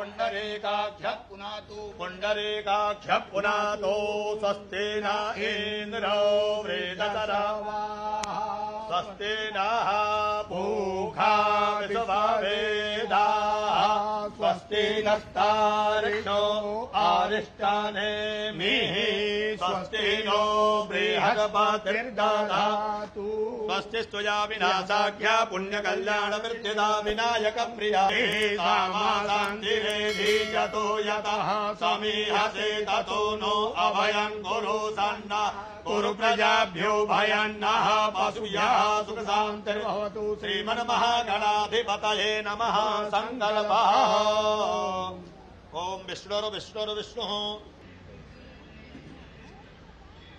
पुण्डरेकाख्यः पुनातु पुण्डरेकाख्यः पुनातो स्वस्तेन इन्द्र व्रेदतरा स्वस्तेनाः भूखा विषभावे स्वस्ति नस्तारिणो आरिष्टाने मिः स्वस्ति नो बृहस्पतिर्दधातु स्वस्ति स्तुया विनाशाख्या पुण्यकल्याण वृद्धिदा विनायक प्रिया शान्तिरेधि यतो समीहसे ततो नो अभयम् कुरु सन्न। कुरु प्रजाभ्यो भयन्नः पशुयः सुखशान्तिर्भवतु श्रीमन्महागणाधिपतये नमः। सङ्कल्पः। ॐ विष्णुर्विष्णुर्विष्णुः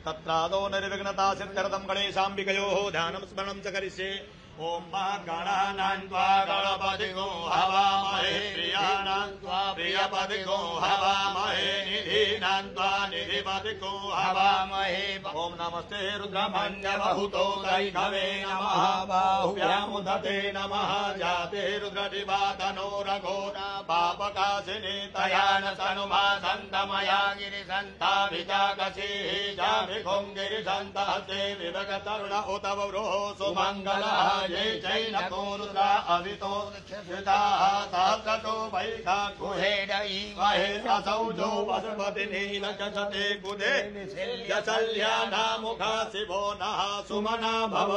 तत्रादौ निर्विघ्नता सिद्ध्यर्थम् गणेशाम्बिकयोः ध्यानम् स्मरणम् च करिष्ये। ॐ महागणानाम् त्वा गणपतिगो हवामहे प्रियाणाम् त्वा प्रियपतिगो हवामहे निधीनाम् त्वा निधिपतिगो हवामहे। ॐ नमस्ते रुद्रमन्यबहुतो दैघवे नमः, बाहुव्यामुदते नमः जाते रुद्रदिवातनो रघोरा पापकाशिनी तया न तनुमा सन्तमया गिरिसन्ताभिजागसीः जाभिघुम् गिरिसन्तहस्ते विभगतरुण उत वृहो सुमङ्गलः ये चैनको रुद्रा अवितो श्रिताः सहस्रतो वैखा गुहेड इवहेरसौ जो वसुपति नीलचषते गुदे यशल्यानामुखा शिवो नः सुमना भव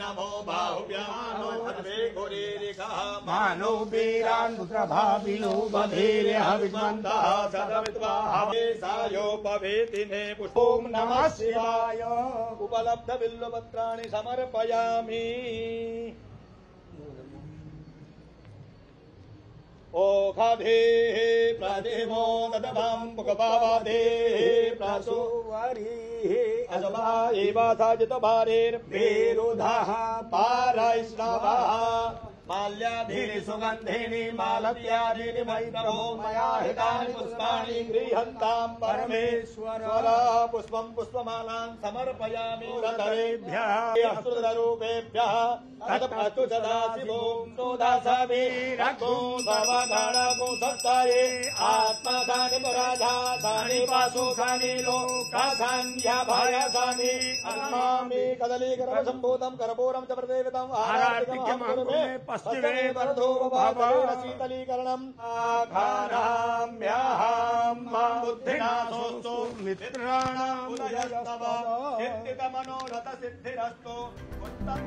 नमो बाहुभ्यानो हर्वे मानो वीरान् विद्वन्तः सदमित्वा हवेशायोपवेतिने पुष्पो ॐ नमः शिवाय। उपलब्ध बिल्वपत्राणि समर्पयामि। ओघधेः प्रतिमो ददभाम् मुखपावादेः प्रासो सुवरिः अजमा एवासाजित भारेर्भेरुधः पारैष्णवः माल्याधीनि सुगन्धिनि मालत्यादीनि मैत्रभो मया हितानि पुष्पाणि गृह्यन्ताम् परमेश्वर पुष्पम् पुष्पमालाम् समर्पयामि रतरेभ्यः अस्तुतरूपेभ्यः तदप्रस्तु सदा शिवो सोदासवीरगो सर्वगणगो सत्तये आत्मधानि पुराधानि पाशुधानि लोकाधान्यभयसानि अन्मामि कदलीकरसम्भूतम् करपूरम् च प्रदेवतम् भावेन शीतलीकरणम् आघाराम्याहम् माँ बुद्धिनाथोऽस्तु मित्राणाम् उदयस्तव। उत्तम।